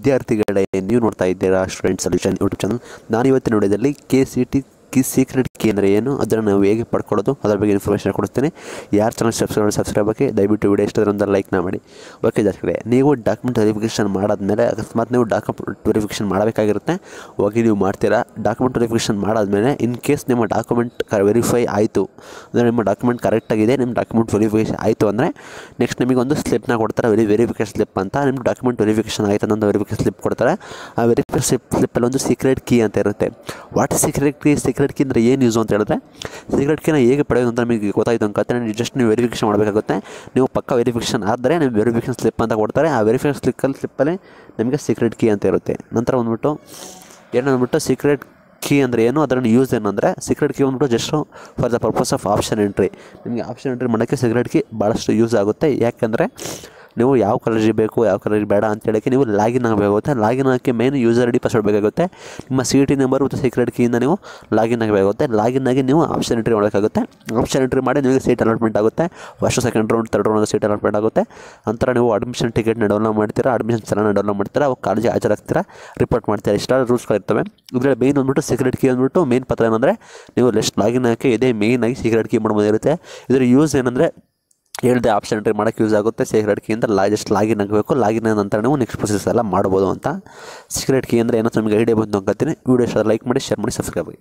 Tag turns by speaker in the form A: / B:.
A: ವಿದ್ಯಾರ್ಥಿಗಳೇ ನೀವು ನೋಡ್ತಾ ಇದ್ದೀರಾ ಸ್ಟೂಡೆಂಟ್ ಸೊಲ್ಯೂಷನ್ ಯೂಟ್ಯೂಬ್ ಚಾನಲ್. ನಾನು ಇವತ್ತಿನ ನೋಡಿದಲ್ಲಿ ಕೆ ಸಿ ಟಿ ಕಿ ಸೀಕ್ರೆಟ್ ಕೀ ಅಂದರೆ ಏನು? ಅದನ್ನು ನಾವು ಹೇಗೆ ಪಡ್ಕೊಳ್ಳೋದು? ಅದರ ಬಗ್ಗೆ ಇನ್ಫಾರ್ಮೇಷನ್ ಕೊಡ್ತೀನಿ ಯಾರು ಚಾನಲ್ ಸಬ್ಸ್ಕ್ರೈಬ್ ಸಬ್ಸ್ಕ್ರೈಬ್ ಆಗಿ ದಯವಿಟ್ಟು ವಿಡಿಯೋ ಇಷ್ಟ ಒಂದು ಲೈಕ್ನ ಮಾಡಿ. ಓಕೆ ಜಾಸ್ತಿ ನೀವು ಡಾಕ್ಯುಮೆಂಟ್ ವೆರಿಫಿಕೇಷನ್ ಮಾಡಾದ್ಮೇಲೆ, ಅಕಸ್ಮಾತ್ ನೀವು ಡಾಕ್ಯುಮೆಂಟ್ ವೆರಿಫಿಕೇಷನ್ ಮಾಡಬೇಕಾಗಿರುತ್ತೆ. ಹೋಗಿ ನೀವು ಮಾಡ್ತೀರಾ? ಡಾಕ್ಯುಮೆಂಟ್ ವೆರಿಫಿಕೇಷನ್ ಮಾಡಾದ್ಮೇಲೆ ಇನ್ ಕೇಸ್ ನಿಮ್ಮ ಡಾಕ್ಯುಮೆಂಟ್ ವೆರಿಫೈ ಆಯಿತು, ಅಂದರೆ ನಿಮ್ಮ ಡಾಕ್ಯುಮೆಂಟ್ ಕರೆಕ್ಟಾಗಿದೆ ನಿಮ್ಮ ಡಾಕ್ಯುಮೆಂಟ್ ವೆರಿಫಿಕೇಷನ್ ಆಯಿತು ಅಂದರೆ ನೆಕ್ಸ್ಟ್ ನಿಮಗೆ ಒಂದು ಸ್ಲಿಪ್ನ ಕೊಡ್ತಾರೆ. ವೆರಿ ವೆರಿಫಿಕೇಷನ್ ಸ್ಲಿಪ್ ಅಂತ. ನಿಮ್ಮ ಡಾಕ್ಯುಮೆಂಟ್ ವೆರಿಫಿಕೇಷನ್ ಆಯಿತು ಅಂತ ವೆರಿಫಿಕೇಷನ್ ಸ್ಲಿಪ್ ಕೊಡ್ತಾರೆ. ಆ ವೆರಿಫಿಕೇಷನ್ ಸ್ಲಿಪ್ ಸ್ಲಿಪ್ಪಲ್ಲಿ ಒಂದು ಸೀಕ್ರೆಟ್ ಕೀ ಅಂತ ಇರುತ್ತೆ. ವಾಟ್ ಸೀಕ್ರೆಟ್ ಕೀ ಸೀಕ್ರೆಟ್ ಅಂದರೆ ಏನು ಯೂಸ್ ಅಂತ ಹೇಳಿದ್ರೆ ಸೀಕ್ರೆಟ್ ಕೀನ ಹೇಗೆ ಪಡೆಯೋದು ಅಂತ ನಿಮಗೆ ಗೊತ್ತಾಯಿತು ಅಂತ ನೀವು ಜಸ್ಟ್ ನೀವು ವೆರಿಫಿಕೇಷನ್ ಮಾಡಬೇಕಾಗುತ್ತೆ. ನೀವು ಪಕ್ಕ ವೆರಿಫಿಕೇಷನ್ ಆದರೆ ನಿಮ್ಮ ವೆರಿಫಿಕೇಷನ್ ಸ್ಲಿಪ್ ಅಂತ ಕೊಡ್ತಾರೆ. ಆ ವೆರಿಫಿಕೇಷನ್ ಸ್ಲಿಪ್ಪಲ್ಲಿ ಸ್ಲಿಪ್ಪಲ್ಲಿ ನಿಮಗೆ ಸೀಕ್ರೆಟ್ ಕೀ ಅಂತ ಇರುತ್ತೆ. ನಂತರ ಬಂದ್ಬಿಟ್ಟು ಏನು ಅಂದ್ಬಿಟ್ಟು ಸೀಕ್ರೆಟ್ ಕೀ ಅಂದರೆ ಏನು? ಅದರ ಯೂಸ್ ಏನಂದರೆ ಸೀಕ್ರೆಟ್ ಕೀ ಬಂದ್ಬಿಟ್ಟು just for the purpose of option entry ನಿಮಗೆ ಆಪ್ಷನ್ ಎಂಟ್ರಿ ಮಾಡೋಕ್ಕೆ ಸೀಕ್ರೆಟ್ ಕೀ ಭಾಳಷ್ಟು ಯೂಸ್ ಆಗುತ್ತೆ. ಯಾಕೆಂದರೆ ನೀವು ಯಾವ ಕಾಲೇಜಿಗೆ ಬೇಕು, ಯಾವ ಕಾಲೇಜಿಗೆ ಬೇಡ ಅಂತ ಹೇಳೋಕ್ಕೆ ನೀವು ಲಾಗಿನ್ ಆಗಬೇಕಾಗುತ್ತೆ. ಲಾಗಿನ್ ಆಗೋಕ್ಕೆ main user I D password ಬೇಕಾಗುತ್ತೆ. ನಿಮ್ಮ ಸಿ ಟಿ ನಂಬರ್ ಮತ್ತು ಸೀಕ್ರೆಟ್ ಕೀಯಿಂದ ನೀವು ಲಾಗಿನ್ ಆಗಬೇಕಾಗುತ್ತೆ. ಲಾಗಿನ್ ಆಗಿ ನೀವು ಆಪ್ಷನ್ ಎಂಟ್ರಿ ಮಾಡಬೇಕಾಗುತ್ತೆ. ಆಪ್ಷನ್ ಎಂಟ್ರಿ ಮಾಡಿ ನಿಮಗೆ ಸೀಟ್ ಅಲಾಟ್ಮೆಂಟ್ ಆಗುತ್ತೆ. First second round third round seat allotment ಆಗುತ್ತೆ. ನಂತರ ನೀವು ಅಡ್ಮಿಷನ್ ಟಿಕೆಟ್ನ ಡೌನ್ಲೋಡ್ ಮಾಡ್ತೀರಾ ಅಡ್ಮಿಷನ್ ಚೆನ್ನಾಗಿ ಡೌನ್ಲೋಡ್ ಮಾಡ್ತೀರಾ, ಅವಾಗ ಕಾಲೇಜಿಗೆ ಹಾಜರಾಗ್ತೀರಾ ರಿಪೋರ್ಟ್ ಮಾಡ್ತೀರಾ, ಇಷ್ಟೆಲ್ಲ ರೂಲ್ಸ್ಗಳಿರ್ತವೆ ಇದರಲ್ಲಿ ಮೇನ್ ಅಂದ್ಬಿಟ್ಟು ಸೀಕ್ರೆಟ್ ಕೀ ಅಂದ್ಬಿಟ್ಟು ಮೇನ್ ಪತ್ರ ಏನಂದರೆ, ನೀವು ಲೆಸ್ಟ್ ಲಾಗಿನ್ ಹಾಕಿ ಇದೇ ಆಗಿ ಸೀಕ್ರೆಟ್ ಕೀ ಮಾಡ್ಬೋದಿರುತ್ತೆ. ಇದರ ಯೂಸ್ ಏನಂದರೆ ಹೇಳಿದೆ ಆಪ್ಷನ್ ಎಂಟ್ರಿ ಮಾಡೋಕ್ಕೆ ಯೂಸ್ ಆಗುತ್ತೆ. ಸೀಕ್ರೆಟ್ ಕೀ ಅಂತ ಲಾ ಜಸ್ಟ್ ಲಾಗಿನ್ ಆಗಬೇಕು. ಲಾಗಿನ್ ಆದ ನಂತರ ನೀವು ನೆಕ್ಸ್ಟ್ ಪ್ರೊಸೆಸ್ ಎಲ್ಲ ಮಾಡ್ಬೋದು ಅಂತ. ಸೀಕ್ರೆಟ್ ಕೀ ಅಂದರೆ ಏನೋ ನಿಮಗೆ ಐಡಿಯಾ ಬಂದು ಅಂತೀನಿ ವೀಡಿಯೋ ಲೈಕ್ ಮಾಡಿ ಶೇರ್ ಮಾಡಿ ಸಬ್ಸ್ಕ್ರೈಬ್ ಆಗಿ.